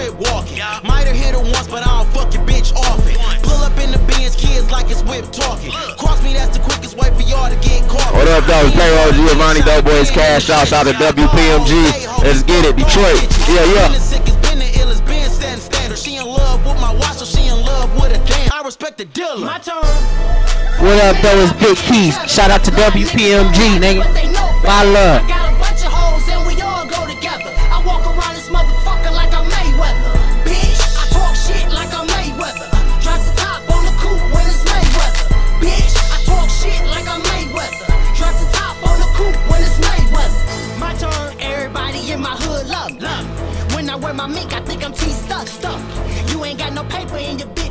crib walking. Yeah. Might have hit her once, but I don't fuck your bitch often. Once. Pull up in the kids like it's whip talking. Look. Cross me, that's the quickest way for y'all to get caught. What up, though? Payroll Giovanni, Dope Cash. Shout out to WPMG. Let's get it, Detroit. Yeah, yeah. Respect the. My turn. What up, though? It's Big Quis. Shout out to WPMG, nigga. My love. Wear my mink, I think I'm T stuck, stuck. You ain't got no paper in your bitch.